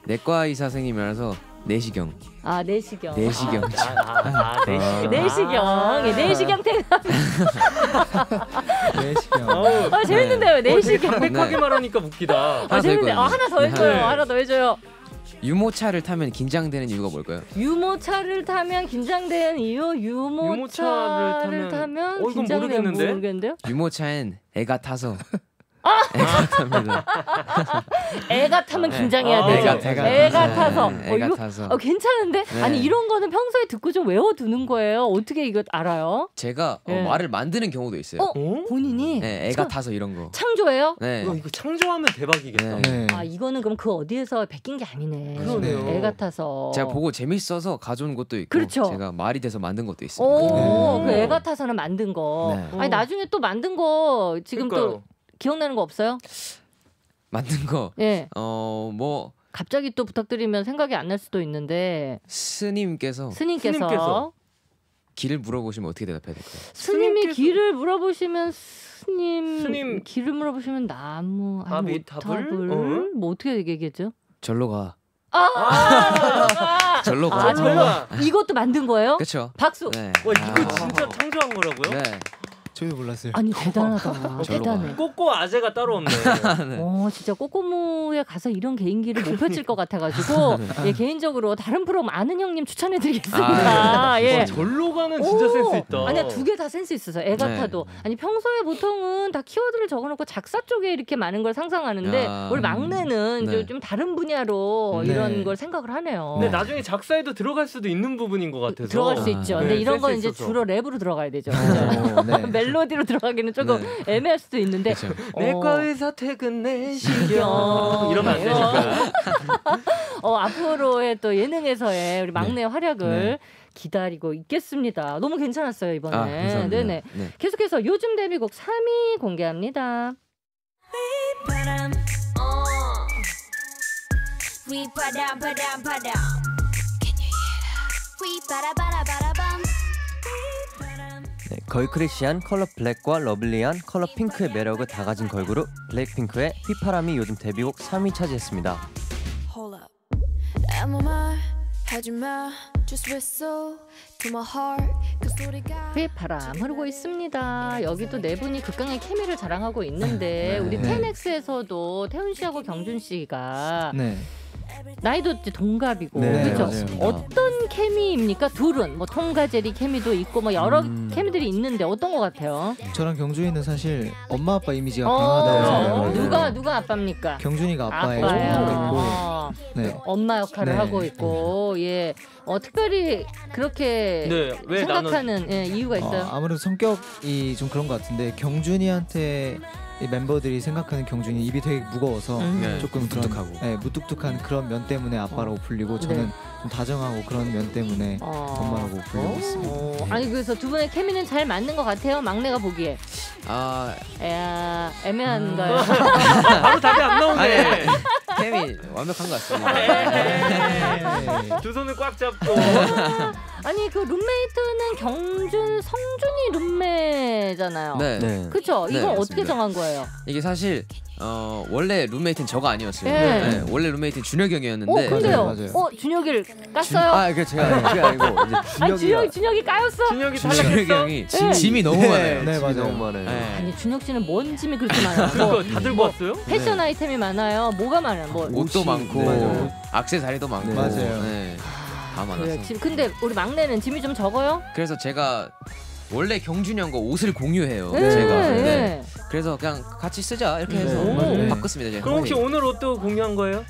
내과 의사 선생님이라서 내시경. 아, 4시경. 내시경. 아, 아, 아, 4시. 내시경. 예, 내시경 퇴근. (laughs) 내시경. 어우, 아, 재밌는데요. 어, 내시경. 담백하게 네. 말하니까 웃기다. 아, 재밌는데. 아. 하나 더 네, 해줘요. 네. 하나 더 해줘요. 유모차를 타면 긴장되는 이유가 뭘까요? 유모차를 타면 긴장되는 이유? 유모차를, 유모차를 타면- 타면 어, 긴장되는 모르겠는데? 모르겠는데요? 유모차엔 애가 타서 아! 애가 탑니다. 애가 타면 긴장해야 아, 되죠. 애가, 애가 애가 네, 타서. 네, 어, 애가 이거 타서. 어, 괜찮은데? 네. 아니 이런 거는 평소에 듣고 좀 외워두는 거예요. 어떻게 이거 알아요? 제가 어, 네. 말을 만드는 경우도 있어요. 어? 어? 본인이 네, 애가 참- 타서 이런 거. 창조예요? 네. 이거, 이거 창조하면 대박이겠다. 네. 네. 아 이거는 그럼 그 어디에서 베낀 게 아니네. 그러네요. 애 같아서. 제가 보고 재밌어서 가져온 것도 있고 그렇죠. 제가 말이 돼서 만든 것도 있습니다. 오, 네. 그애 같아서는 만든 거. 네. 아니 나중에 또 만든 거 지금 또 그러니까요. 기억나는 거 없어요? 만든 거. 예. 어, 뭐 갑자기 또 부탁드리면 생각이 안 날 수도 있는데 스님께서 스님께서, 스님께서. 길을 물어보시면 어떻게 대답해야 될까요? 스님이 스님께서- 길을 물어보시면 스님, 스님- 길을 물어보시면 나무 아니 탑을? 어? 뭐 어떻게 얘기했죠? 절로 가. 아, 절로 가. 아, 절로 이것도 만든 거예요? 그렇죠. 박수. 네. 와 이거 아. 진짜 창조한 거라고요? 네. 저희도 몰랐어요. 아니 대단하다. (laughs) 대단해. 꼬꼬 아재가 따로 없네. (laughs) 어 진짜 꼬꼬무에 가서 이런 개인기를 못 펼칠 것 같아가지고 (laughs) 예, 개인적으로 다른 프로 많은 형님 추천해드리겠습니다. 아, 예. 와, 절로 가는 진짜 오! 센스 있다. 아니야 두 개 다 센스 있어서 애 같아도 아니 평소에 보통은 다 키워드를 적어놓고 작사 쪽에 이렇게 많은 걸 상상하는데 아, 우리 막내는 네. 좀- 좀 다른 분야로 네. 이런 걸 생각을 하네요. 근데 나중에 작사에도 들어갈 수도 있는 부분인 것 같아서. 들어갈 수 아, 있죠. 네, 근데 이런 건 이제 있어서. 주로 랩으로 들어가야 되죠. 어, 네. 멜로디로 들어가기는 조금 애매할 수도 있는데 그렇죠. 내과 어. 의사 퇴근 내 시경. 시경 이러면 안 되니까. (laughs) 어, 앞으로의 또 예능에서의 우리 막내 의 활약을 네. 기다리고 있겠습니다. 너무 괜찮았어요 이번에. 아. 네네. 네. 계속해서 요즘 데뷔곡 3위 공개합니다. 파람 어 휘파람 파람 파람 Can you hear that? 휘파라 파라 파라밤 휘파람 네, 걸크러시한 컬러 블랙과 러블리한 컬러 핑크의 매력을 다 가진 걸그룹 블랙핑크의 휘파람이 요즘 데뷔곡 3위 차지했습니다. 그 소리가 휘파람 흐르고 있습니다. 여기도 네 분이 극강의 케미를 자랑하고 있는데 네. 우리 네. TNX에서도 태훈 씨하고 경준 씨가 네. 나이도 이제 동갑이고 네, 그렇죠. 맞아요. 어떤 케미입니까? 둘은 뭐 통가제리 케미도 있고 뭐 여러 음. 케미들이 있는데 어떤 것 같아요? 저랑 경준이는 사실 엄마 아빠 이미지가 어, 강하다고 생각해요. 누가 누가 아빠입니까? 경준이가 아빠의. 역할을 어, 네. 엄마 역할을 네. 하고 있고 예. 어, 특별히 그렇게 네, 왜 나는 생각하는 예, 이유가 있어요? 어, 아무래도 성격이 좀 그런 것 같은데 경준이한테 이 멤버들이 생각하는 경준이 입이 되게 무거워서 음. 네, 조금 무뚝뚝하고. 네, 무뚝뚝한 그런 면 때문에 아빠라고 불리고 저는 네. 좀 다정하고 그런 면 때문에 어. 엄마라고 불리고 있습니다. 어, 아니 그래서 두 분의 케미는 잘 맞는 것 같아요. 막내가 보기에. 아, 야, 애매한가요? (laughs) 바로 답이 안 나오네. 케미 완벽한 것 같습니다. 네. 두 손을 꽉 잡고. (laughs) 아니 그 룸메이트는 경준, 성준이 룸메잖아요. 네. 네. 그쵸? 네, 이건 어떻게 맞습니다. 정한 거예요? 이게 사실 어, 원래 룸메이트는 저가 아니었어요. 네. 네, 원래 룸메이트는 준혁이 형이었는데 어, 근데요. 맞아요, 맞아요. 어, 준혁이를 깠어요? 아, 그 제가 그게 아니고 이제 아니, 준혁이가 준혁이, 준혁이 까였어? 준혁이 준혁이 탈락했어. 형이 네. 짐이 너무 많아요. 네, 맞아요. 너무 많아요. 네. 아니, 준혁 씨는 뭔 짐이 그렇게 많아요? 뭐, 그거 다 들고 왔어요? 패션 아이템이 많아요? 뭐가 많아요? 뭐, 옷도 많고 맞아요. 악세사리도 많고 맞아요. 네. 다 많아서. 그래, 짐- 근데 우리 막내는 짐이 좀 적어요? 그래서 제가 원래 경준이 형과 옷을 공유해요. 네, 제가. 네. 네. 그래서 그냥 같이 쓰자 이렇게 해서 네, 맞아요. 바꿨습니다. 제가. 그럼 혹시 오늘 옷도 공유한 거예요?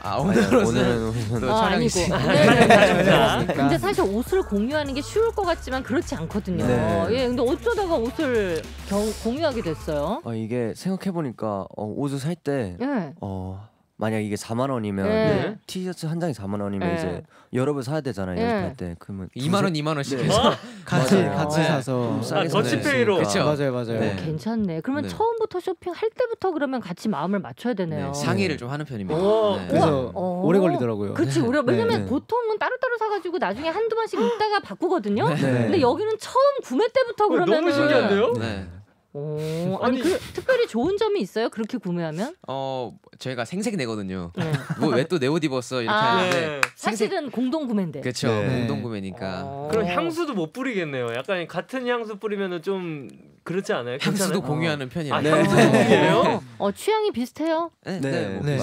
아 오늘은 오늘은 또 아, 촬영이 아니고. 있으니까. 네, 네, 네. 자, 근데 사실 옷을 공유하는 게 쉬울 것 같지만 그렇지 않거든요. 네. 예, 근데 어쩌다가 옷을 겨, 공유하게 됐어요? 어, 이게 생각해 보니까 어, 옷을 살 때 예. 어, 만약 이게 4만 원이면 네. 티셔츠 한 장이 4만 원이면 네. 이제 여러 벌 사야 되잖아요 네. 연습할 때 그러면 2만 원, 2만 원씩 네. 해서 같이 맞아요. 같이 네. 사서 좀 아, 더치페이로. 그쵸. 맞아요 맞아요. 네. 괜찮네. 그러면 네. 처음부터 쇼핑할 때부터 그러면 같이 마음을 맞춰야 되네요. 네, 상의를 좀 하는 편입니다. 오, 네. 그래서 어. 오래 걸리더라고요. 그렇지. 우리가 왜냐면 네. 보통은 따로따로 사 가지고 나중에 한두 번씩 입다가 바꾸거든요. 네. 근데 여기는 처음 구매 때부터 어, 그러면 너무 신기한데요? 네. 오, (laughs) 아니 아니. 그 특별히 좋은 점이 있어요? 그렇게 구매하면? 어 저희가 생색 내거든요. 네. 뭐왜 또 내 옷 입었어 이렇게 아. 하는데 네. 사실은 공동 구매인데. 그렇죠 네. 공동 구매니까 어. 그럼 향수도 못 뿌리겠네요. 약간 같은 향수 뿌리면은 좀 그렇지 않아요? (laughs) 향수도 괜찮아요? 공유하는 편이에요. 아, 네. 향수예요? 어 취향이 비슷해요? 네, 네, 네, 뭐 네.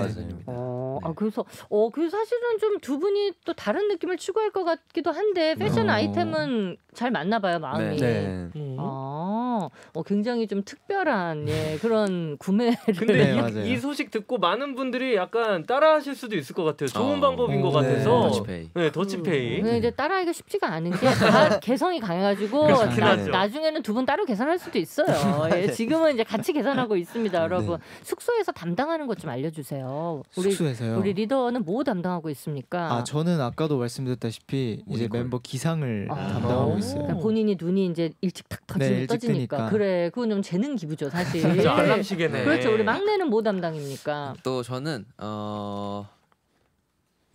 어, 네. 아 그래서 어 그래서 사실은 좀 두 분이 또 다른 느낌을 추구할 것 같기도 한데 패션 어. 아이템은 잘 맞나 봐요 마음이. 네. 음. 아, 어, 굉장히 좀 특별한 예, (laughs) 그런 구매를. 근데 네, 이. 이 소식 듣고 많은 분들이 약간 따라하실 수도 있을 것 같아요. 좋은 어. 방법인 것 네. 같아서. 더치페이. 네, 더치페이. 근데 이제 따라하기가 쉽지가 않은 게 (laughs) 다 개성이 강해가지고 그렇긴 나, 하죠. 나중에는 두 분 따로 계산할 수도 있어요. (laughs) 예, 지금은 이제 같이 계산하고 있습니다, 여러분. 숙소에서 담당하는 것 좀 알려주세요. 우리 숙소에서요. 우리 리더는 뭐 담당하고 있습니까? 아 저는 아까도 말씀드렸다시피 이제 모니콜. 멤버 기상을 아. 담당하고 오. 있어요. 그러니까 본인이 눈이 이제 일찍 탁 터지니 네, 일찍 떠지니까 뜨니까. 그래 그건 좀 재능 기부죠 사실. (laughs) 진짜 알람시계네. 그렇죠 우리 막내는 뭐 담당입니까? 또 저는 어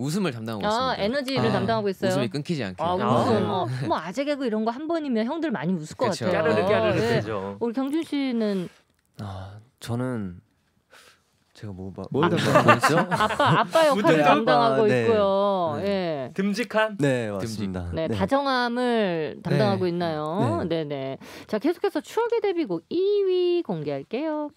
웃음을 담당하고 아 있습니다. 에너지를 아, 담당하고 있어요. 웃음이 끊기지 않게. 아, 아. 웃음. 어, 뭐 아재 개그 이런 거 한 번이면 형들 많이 웃을 것 그쵸. 같아요. 까르르 까르르 예. 되죠. 우리 경준 씨는 아 저는 제가 뭐 봐- 뭘뭐 담당하고 있죠? (laughs) 아빠 아빠 역할을? 담당하고 아, 네. 있고요. 네. 예. 듬직한? 네 맞습니다. 네, 다정함을 담당하고 네. 있나요? 네, 네. 자, 계속해서 추억의 데뷔곡 2위 공개할게요.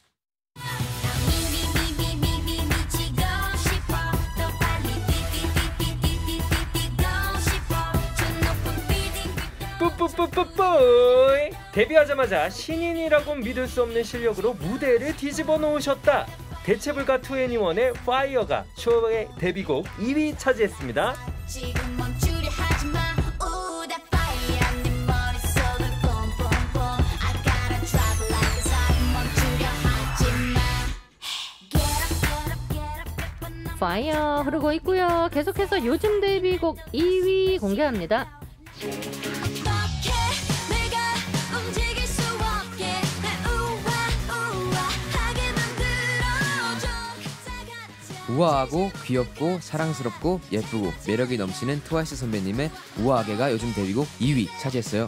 뿌뿌뿌뿌뿌 데뷔하자마자 신인이라고 믿을 수 없는 실력으로 무대를 뒤집어 놓으셨다. 대체불가 2NE1의 Fire가 추억의 데뷔곡 2위 차지했습니다. Fire 흐르고 있고요. 계속해서 요즘 데뷔곡 2위 공개합니다. 우아하고 귀엽고 사랑스럽고 예쁘고 매력이 넘치는 트와이스 선배님의 우아하게가 요즘 데뷔곡 2위 차지했어요.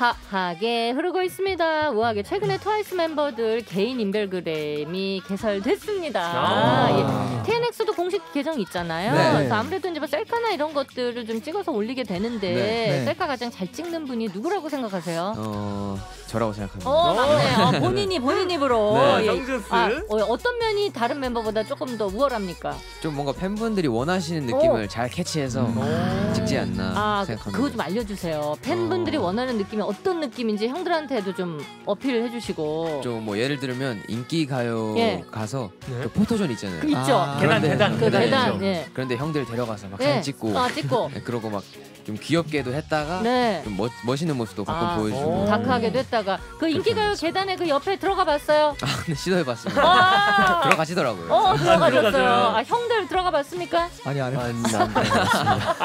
우아하게 흐르고 있습니다. 우아하게 최근에 트와이스 멤버들 개인 인별그램이 개설됐습니다. 아. 예. TNX도 공식 계정이 있잖아요. 네. 그래서 아무래도 이제 뭐 셀카나 이런 것들을 좀 찍어서 올리게 되는데 네. 네. 셀카 가장 잘 찍는 분이 누구라고 생각하세요? 어 저라고 생각합니다. 어, 맞네. 어, 본인이 본인 입으로. 네, 예. 아, 어, 어떤 면이 다른 멤버보다 조금 더 우월합니까? 좀 뭔가 팬분들이 원하시는 느낌을 잘 캐치해서 오. 찍지 않나 아, 생각합니다. 그거 좀 알려주세요. 팬분들이 어. 원하는 느낌이 어떤 느낌인지 형들한테도 좀 어필을 해주시고. 좀 뭐 예를 들면 인기 가요 예. 가서 네. 그 포토존 있잖아요. 그 있죠. 아, 계단 그런데- 계단 그 계단 대단. 있죠. 예. 그런데 형들 데려가서 막 예. 사진 찍고 아, 찍고. (laughs) 네, 그러고 막 좀 귀엽게도 했다가 네. 좀 멋, 멋있는 모습도 가끔 아, 보여주고 오. 다크하게도 했다가 그 인기가요 계단에 그 옆에 들어가 봤어요. 아, 근데 시도해봤습니다. 아, 들어가시더라고요. 어 들어가셨어요. 들어가세요. 아 형들 들어가 봤습니까? 아니 아니. 안, 안 들어갔습니다.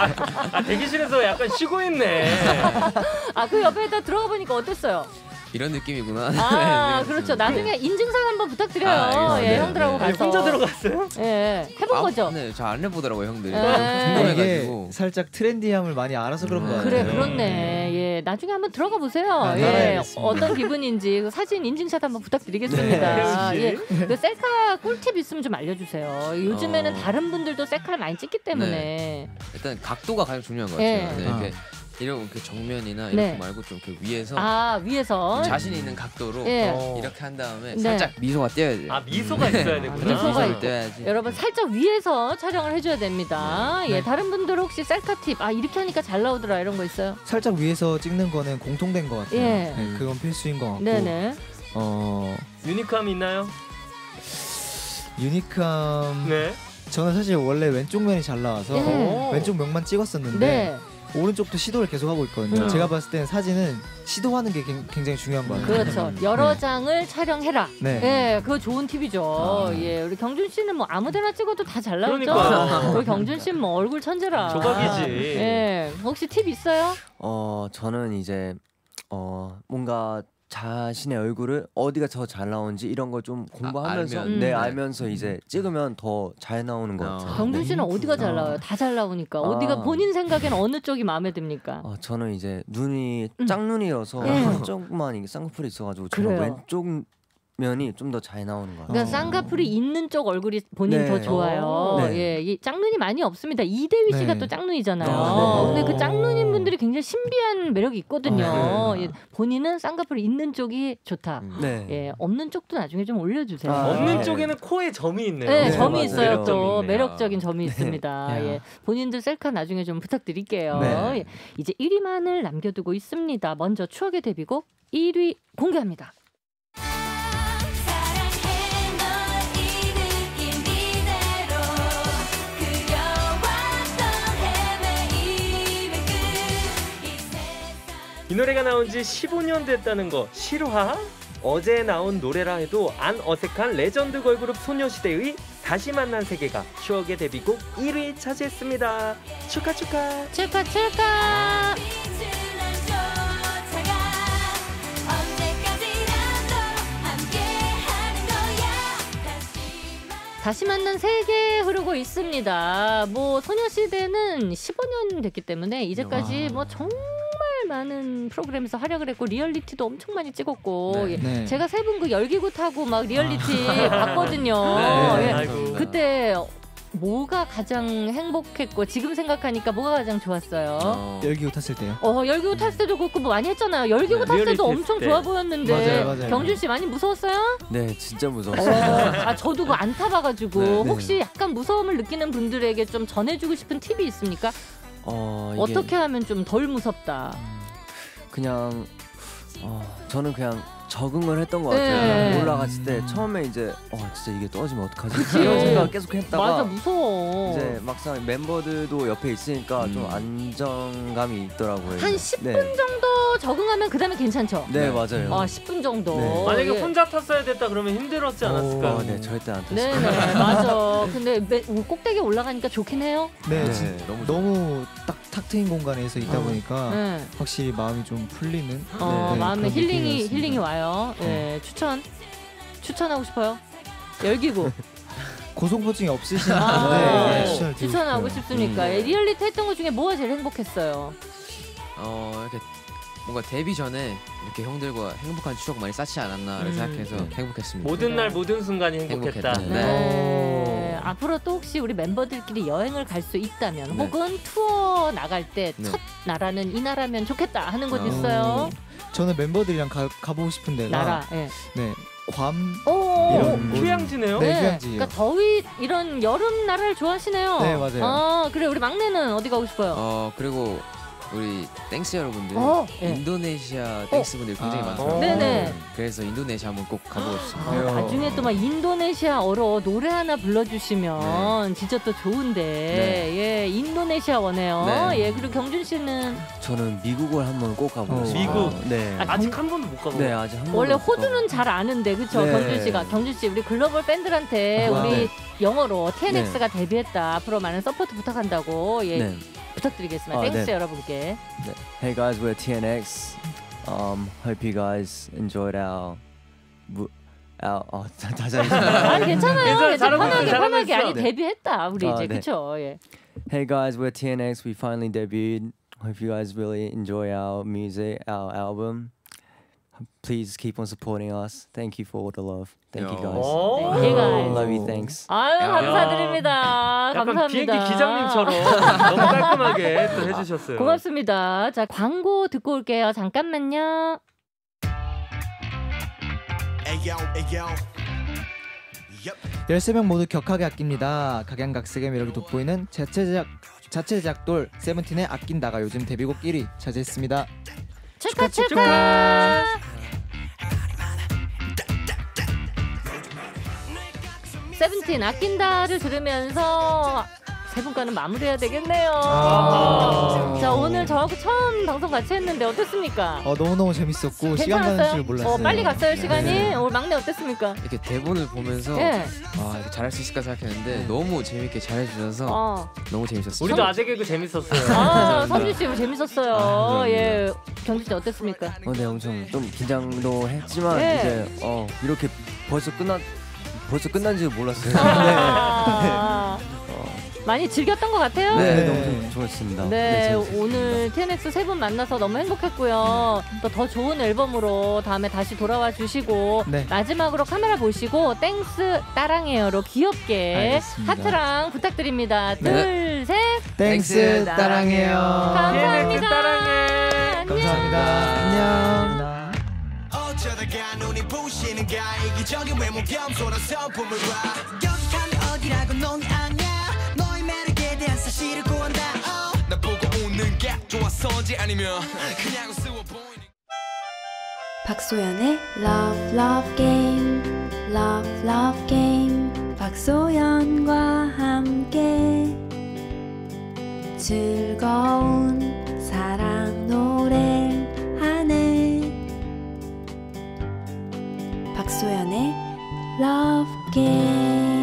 아, 대기실에서 약간 쉬고 있네. (laughs) 아 그 옆에다 들어가 보니까 어땠어요? 이런 느낌이구나. 아 (laughs) 네, 그렇죠. 나중에 인증샷 한번 부탁드려요. 아. 예 네, 형들하고 네. 아니, 가서. 혼자 들어갔어요? 예 해본 아, 거죠. 네, 잘 안 해보더라고 요 형들이. 네. 이게 궁금해가지고. 살짝 트렌디함을 많이 알아서 그런 거 음. 같아요. 그래 네. 그렇네. 예 나중에 한번 들어가 보세요. 아, 예. 어떤 기분인지 그 사진 인증샷 한번 부탁드리겠습니다. 네. 예. 그 셀카 꿀팁 있으면 좀 알려주세요. 요즘에는 어. 다른 분들도 셀카를 많이 찍기 때문에. 일단 각도가 가장 중요한 것 예. 같아요. 네, 이렇게 이런 그 정면이나 네. 이렇게 말고 좀 이렇게 위에서 아 위에서 자신 있는 각도로 예. 어. 이렇게 한 다음에 네. 살짝 미소가 띄어야지. 아 미소가 있어야 되구나. 미소가 있고. 띄어야지. 여러분 살짝 위에서 촬영을 해줘야 됩니다. 예, 네. 다른 분들 혹시 셀카 팁, 아 이렇게 하니까 잘 나오더라 이런 거 있어요? 살짝 위에서 찍는 거는 공통된 것 같아요. 예. 네, 그건 필수인 것 같고. 네네. 어 유니크함 있나요? 유니크함. 네. 저는 사실 원래 왼쪽 면이 잘 나와서 예. 왼쪽 면만 찍었었는데 네. 오른쪽도 시도를 계속 하고 있거든요. 음. 제가 봤을 때는 사진은 시도하는 게 굉- 굉장히 중요한 것 같아요. 그렇죠. 여러 네. 장을 촬영해라. 네. 예, 그거 좋은 팁이죠. 아. 예, 우리 경준 씨는 뭐 아무데나 찍어도 다 잘 나오죠. 그러니까요. 우리 경준 씨는 뭐 얼굴 천재라. (laughs) 조각이지. 예, 혹시 팁 있어요? 어 저는 이제 어 뭔가 자신의 얼굴을 어디가 더 잘 나오는지 이런 걸좀 공부하면서 알면. 네 음. 알면서 이제 찍으면 더 잘 나오는 것 어. 같아요. 경준 네. 씨는 어디가 잘 나와요? 다 잘 나오니까. 어디가 아. 본인 생각에는 어느 쪽이 마음에 듭니까? 어, 저는 이제 눈이 음. 짝눈이어서 (laughs) 예. 한쪽만 이게 쌍꺼풀이 있어가지고 저는 그래요. 왼쪽 면이 좀 더 잘 나오는 것 같아요. 그러니까 어. 쌍꺼풀이 있는 쪽 얼굴이 본인 네. 더 좋아요. 네. 예, 이 짝눈이 많이 없습니다. 이대휘 씨가 네. 또 짝눈이잖아요. 아, 네. 근데 그 짝눈인 분들이 굉장히 신비한 매력이 있거든요. 아, 네. 예, 본인은 쌍꺼풀이 있는 쪽이 좋다. 음. 네. 예, 없는 쪽도 나중에 좀 올려주세요. 아, 없는 네. 쪽에는 코에 점이 있네요. 네, 네, 점이 맞아요. 있어요. 또. 매력적인 점이 있습니다. 야. 예, 본인들 셀카 나중에 좀 부탁드릴게요. 네. 예, 이제 1위만을 남겨두고 있습니다. 먼저 추억의 데뷔곡 1위 공개합니다. 이 노래가 나온 지 15년 됐다는 거 실화? 어제 나온 노래라 해도 안 어색한 레전드 걸그룹 소녀시대의 다시 만난 세계가 추억의 데뷔곡 1위 차지했습니다. 축하 축하. 축하 축하. 다시 만난 세계 흐르고 있습니다. 뭐 소녀시대는 15년 됐기 때문에 이제까지 와. 뭐 정말 많은 프로그램에서 활약을 했고 리얼리티도 엄청 많이 찍었고 네. 예. 네. 제가 세 분 그 열기구 타고 막 리얼리티 (laughs) 봤거든요. 네, 예. 그때 뭐가 가장 행복했고 지금 생각하니까 뭐가 가장 좋았어요? 어, 열기구 탔을 때요. 어 열기구 탔을 때도 그렇고 뭐 많이 했잖아요. 열기구 네, 탔을 때도 엄청 때. 좋아 보였는데 맞아요, 맞아요. 경준 씨 많이 무서웠어요? 네, 진짜 어, 무서웠어요. 아 저도 그거 안 타봐가지고 네, 네. 혹시 약간 무서움을 느끼는 분들에게 좀 전해주고 싶은 팁이 있습니까? 어, 이게 어떻게 하면 좀 덜 무섭다. 그냥 어, 저는 그냥 적응을 했던 것 네. 같아요. 올라갔을 때 처음에 이제 어 진짜 이게 떨어지면 어떡하지? 이런 생각 계속 했다가 맞아 무서워. 이제 막상 멤버들도 옆에 있으니까 좀 안정감이 있더라고요. 한 이제. 10분 네. 정도 적응하면 그 다음에 괜찮죠? 네, 맞아요. 아 10분 정도. 네. 만약에 예. 혼자 탔어야 됐다 그러면 힘들었지 않았을까요? 어, 네, 절대 안 탔어요. 네네 맞아. (laughs) 근데 매, 꼭대기 올라가니까 좋긴 해요. 네, 네, 진- 너무 너무 딱 탁 트인 공간에서 있다 어. 보니까 네. 확실히 마음이 좀 풀리는 어, 네, 마음에 그런 힐링이 느낌이었습니다. 힐링이 와요. 예, 추천 추천하고 싶어요. 열기구 (laughs) 고소공포증이 없으신 아, 분들 네. 네, 추천을 드리고 추천하고 싶어요. 싶습니까? 음, 네. 예, 리얼리티 했던 것 중에 뭐가 제일 행복했어요? 어 이렇게 뭔가 데뷔 전에 이렇게 형들과 행복한 추억 많이 쌓지 않았나를 음. 생각해서 네. 행복했습니다. 모든 날 모든 순간이 행복했다. 행복했다. 네. 앞으로 또 혹시 우리 멤버들끼리 여행을 갈 수 있다면 네. 혹은 투어 나갈 때 네. 첫 나라는 이 나라면 좋겠다 하는 곳 어. 있어요? 저는 멤버들이랑 가, 가보고 싶은 데가 나라. 예. 네, 괌 오. 이런 곳. 휴양지네요. 네. 휴양지요. 그러니까 더위 이런 여름 나라를 좋아하시네요. 네, 맞아요. 아, 그래 우리 막내는 어디 가고 싶어요? 어 그리고 우리 땡스 여러분들 어, 예. 인도네시아 땡스 분들이 굉장히 아. 많더라고요. 네네. 그래서 인도네시아 한번 꼭 가보고 싶습니다. 아, 나중에 또 막 인도네시아어로 노래 하나 불러주시면 진짜 또 좋은데 네. 예 인도네시아 원해요 네. 예 그리고 경준 씨는 저는 미국을 한번 꼭 가보고 어. 싶어요. 미국? 네. 아, 아직 한 번도 못 가보고. 네, 아직 한 번도 원래. 호주는 잘 아는데 그쵸 네. 경준 씨가 경준 씨 우리 글로벌 팬들한테 아, 우리 네. 영어로 TNX가 데뷔했다 앞으로 많은 서포트 부탁한다고 예 네. 부탁드리겠습니다 아, 땡스 네. 여러분께 Hey guys, we're TNX. Um, hope you guys enjoyed our, mu- our oh, (laughs) 다시 하겠습니다. 아니 괜찮아요 괜찮아, 괜찮아 잘하고 편하게 있어, 잘하고 편하게 있어. 아니 네. 데뷔했다 우리 아, 이제 네. 그쵸 예 Hey guys, we're TNX. We finally debuted. Hope you guys really enjoy our music, our album. Please keep on supporting us. Thank you for all the love. Thank you 야. guys. 어? 네, 얘가 Love you. Thanks. 아유 야. 감사드립니다. 약간 감사합니다. 비행기 기장님처럼 (laughs) 너무 깔끔하게 또 해주셨어요. 고맙습니다. 자 광고 듣고 올게요. 잠깐만요. Yep. 13명 모두 격하게 아낍니다. 각양각색의 매력이 돋보이는 자체 제작 자체 제작돌 세븐틴의 아낀다가 요즘 데뷔곡 1위 차지했습니다. 축하 축하. 세븐틴 아낀다를 들으면서 세 분과는 마무리해야 되겠네요. 아. 자 오늘 저하고 처음 방송 같이 했는데 어땠습니까? 어, 너무 너무 재밌었고 시간 가는 줄? 몰랐어요. 어, 빨리 갔어요 시간이. 네. 오늘 막내 어땠습니까? 이렇게 대본을 보면서 예. 아 이렇게 잘할 수 있을까 생각했는데 너무 재밌게 잘해주셔서 어. 너무 재밌었어요. 우리도 아재 개그 재밌었어요. 아 선주 씨 재밌었어요. 감사합니다. 예. 경주 씨 어땠습니까? 어, 네, 엄청 좀 긴장도 했지만 네. 이제 어 이렇게 벌써 끝난 벌써 끝난 지 몰랐어요. (laughs) 아, 많이 즐겼던 것 같아요. 네, 네. 너무 좋았습니다. 네, 재밌었습니다. 오늘 TNX 세 분 만나서 너무 행복했고요. 또 더 좋은 앨범으로 다음에 다시 돌아와 주시고 네. 마지막으로 카메라 보시고 땡스 따랑해요로 귀엽게 알겠습니다. 하트랑 부탁드립니다. 네. 둘, 셋. 땡스 따랑해요. 감사합니다. 따랑해. 감사합니다. 안녕. 어쩌다가 눈이 부시는 가 이기적인 외모 겸손한 성품을 봐 여기가 어디라고 대한 사실을 구한다. Oh. 나 보고 웃는 게 좋았어지 아니면 그냥 우스워 보이는 박소연의 Love Love Game. Love Love Game. 박소연과 함께. 즐거운 사랑 노래 하네. 박소연의 Love Game